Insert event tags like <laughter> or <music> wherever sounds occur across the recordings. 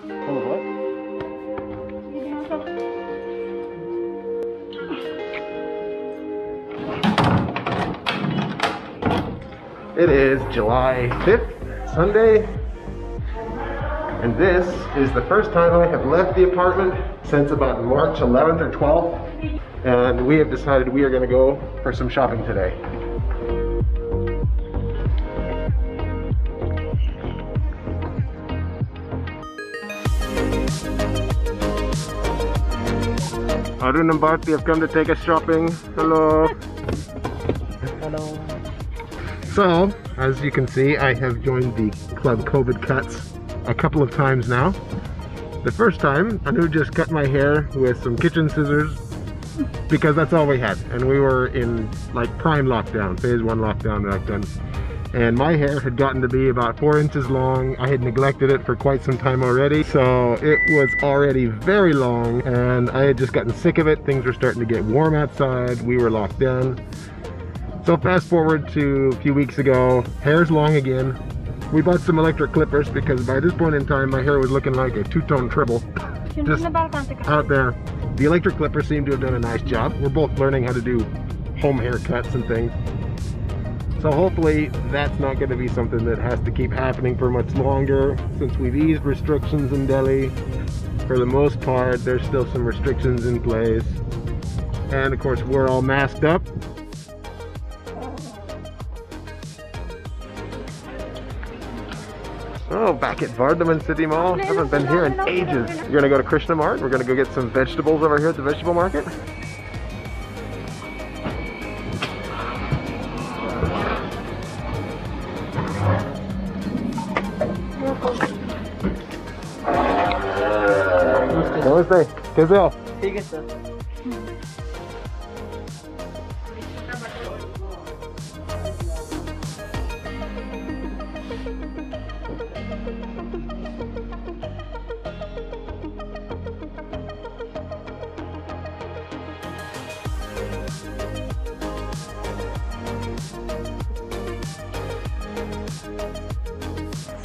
Full of what? It is July 5th, Sunday, and this is the first time I have left the apartment since about March 11th or 12th, and we have decided we are going to go for some shopping today. Arun and Bharti have come to take us shopping. Hello. Hello. So, as you can see, I have joined the Club COVID Cuts a couple of times now. The first time, Annu just cut my hair with some kitchen scissors because that's all we had. And we were in like prime lockdown, phase one lockdown back then. And my hair had gotten to be about four inches long. I had neglected it for quite some time already. So it was already very long and I had just gotten sick of it. Things were starting to get warm outside. We were locked down. So fast forward to a few weeks ago, hair's long again. We bought some electric clippers because by this point in time my hair was looking like a two-tone triple just out there. The electric clippers seem to have done a nice job. We're both learning how to do home haircuts and things. So hopefully that's not going to be something that has to keep happening for much longer since we've eased restrictions in Delhi. For the most part, there's still some restrictions in place. And of course, we're all masked up. Oh, back at Vardhaman City Mall. Haven't been here in ages. You're gonna go to Krishna Mart. We're gonna go get some vegetables over here at the vegetable market. नमस्ते कैसे हो ठीक है sir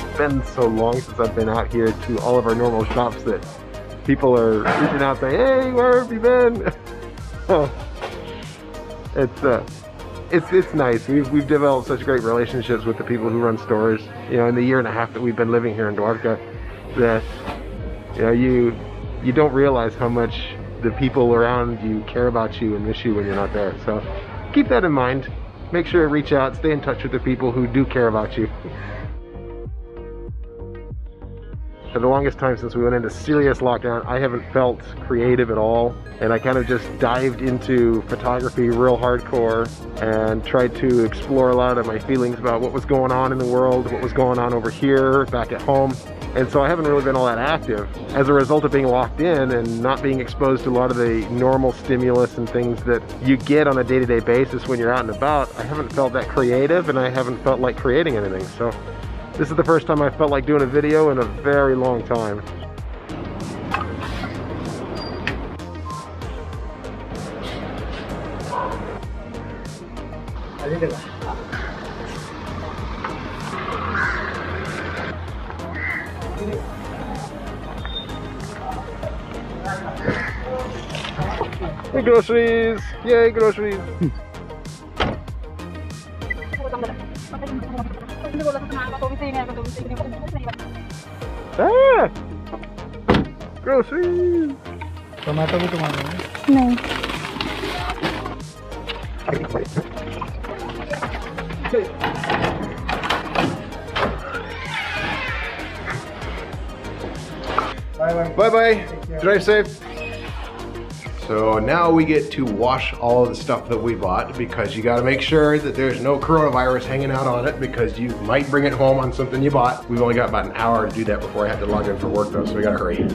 It's been so long since I've been out here to all of our normal shops that people are reaching out saying, "Hey, where have you been?" <laughs> it's uh, it's it's nice. We've we've developed such great relationships with the people who run stores. You know, in the year and a half that we've been living here in Dwarka, that you know you you don't realize how much the people around you care about you and miss you when you're not there. So keep that in mind. Make sure to reach out, stay in touch with the people who do care about you. For the longest time since we went into serious lockdown, I haven't felt creative at all. And I kind of just dived into photography real hardcore and tried to explore a lot of my feelings about what was going on in the world, what was going on over here, back at home. And so I haven't really been all that active as a result of being locked in and not being exposed to a lot of the normal stimulus and things that you get on a day-to-day basis when you're out and about. I haven't felt that creative and I haven't felt like creating anything. So this is the first time I felt like doing a video in a very long time. Hey, groceries! Yay, groceries! <laughs> Tomato भी तुम्हारे नहीं bye bye Bye bye. Drive safe. So now we get to wash all of the stuff that we bought because you got to make sure that there's no coronavirus hanging out on it because you might bring it home on something you bought. We've only got about an hour to do that before I have to log in for work though, so we got to hurry.